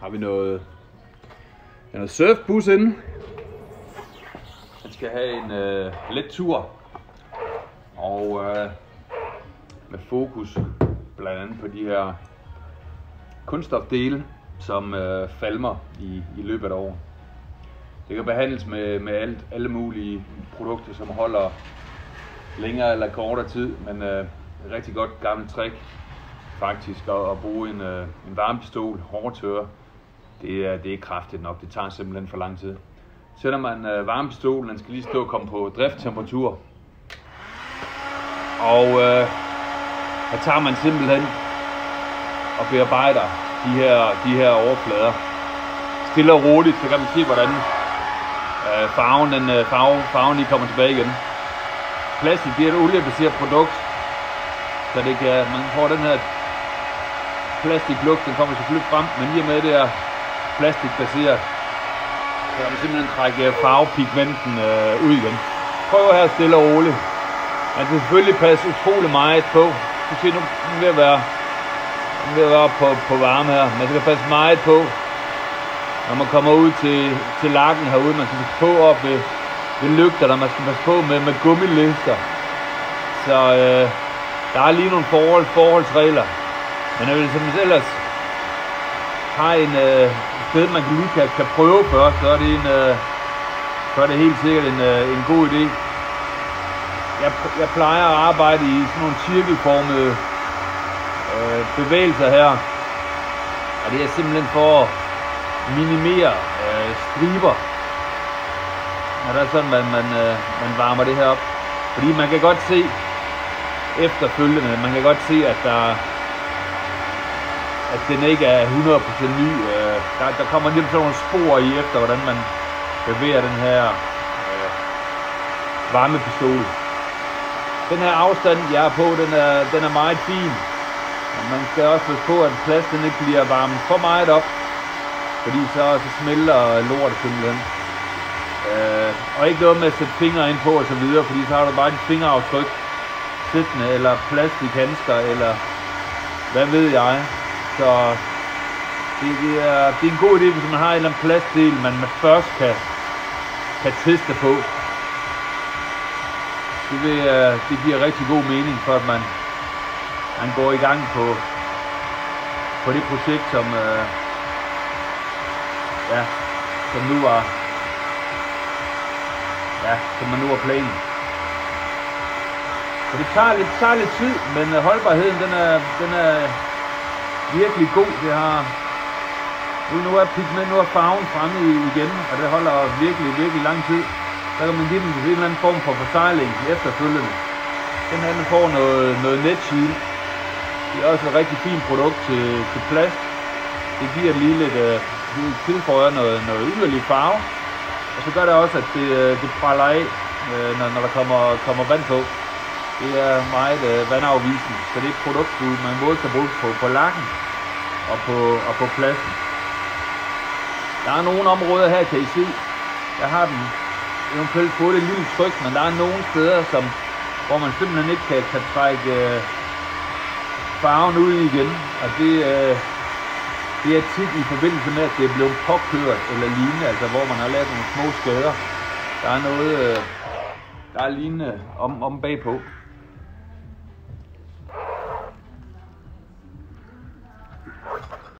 har vi noget, ja, noget surfbus inde. Den skal have en øh, let tur. Og øh, med fokus blandt andet på de her kunststofdele, som øh, falmer i, i løbet af år. Det kan behandles med, med alt, alle mulige produkter, som holder længere eller kortere tid, men øh, et rigtig godt gammelt trick faktisk at, at bruge en, øh, en varmepistol, hårdtør, det er, det er kraftigt nok, det tager simpelthen for lang tid. Sætter man øh, varmepistolen, den skal lige stå og komme på drifttemperatur, og øh, her tager man simpelthen og bearbejder de her, de her overflader. Stille og roligt, så kan man se, hvordan øh, farven, den, øh, farve, farven lige kommer tilbage igen. Plastik det er et oliebaseret produkt, så det kan, man får den her plastiklugt, den kommer selvfølgelig frem, men i med det er plastikbaseret, så man simpelthen trække øh, farvepigmenten øh, ud igen. Prøv her stille og roligt. Man skal selvfølgelig passe utrolig meget på. Du ser nu, nu ved at være, nu ved at være på, på varme her. Man skal passe meget på, når man kommer ud til, til lakken herude. Man skal passe på op ved, ved der, Man skal passe på med, med gummilister. Så øh, der er lige nogle forhold, forholdsregler. Men jeg vil som ellers har en øh, sted, man kan lige kan, kan prøve først, så er det, en, øh, så er det helt sikkert en, øh, en god idé. Jeg, jeg plejer at arbejde i sådan nogle cirkelformede øh, bevægelser her. Og det er simpelthen for at minimere øh, striber. Når der er sådan, man, man, øh, man varmer det her op. Fordi man kan godt se efterfølgende, man kan godt se, at der at den ikke er 100% ny. Øh, der, der kommer lidt sådan nogle spor i efter, hvordan man bevæger den her øh, varmepistol. Den her afstand, jeg er på, den er, den er meget fin. Og man skal også passe på, at plasten ikke bliver varmet for meget op. Fordi så, så smelter lortet simpelthen. Øh, og ikke noget med at sætte fingre ind på og så videre, fordi så har du bare dit fingeraftryk siddende, eller plastikhandsker, eller hvad ved jeg. Så det, det, er, det er en god idé, hvis man har en eller anden plastdel, man først kan, kan teste på. Det, vil, øh, det giver rigtig god mening for, at man, man går i gang på, på det projekt, som, øh, ja, som nu var, ja, som man nu har planen. Så det tager lidt, tager lidt tid, men øh, holdbarheden den er, den er virkelig god. Det har nu er pigment, nu er farven fremme igen, og det holder virkelig, virkelig lang tid. Så kan man give dem en eller anden form for forsejling efterfølgende. Den her den får noget, noget netshield. Det er også et rigtig fint produkt til, til plast. Det giver lige lidt, øh, tilføjer noget, noget yderligere farve. Og så gør det også, at det, øh, det praller af, øh, når, når der kommer, kommer vand på. Det er meget øh, vandafvisende, så det er et produkt, du man både kan bruge på, på lakken og på, og på pladsen. Der er nogle områder her, kan I se, der har den eventuelt fået et lille tryk, men der er nogle steder, som, hvor man simpelthen ikke kan, kan trække øh, farven ud igen. Og det, øh, det er tit i forbindelse med, at det er blevet påkørt eller lignende, altså hvor man har lavet nogle små skader. Der er noget, øh, der er lignende om, om bagpå.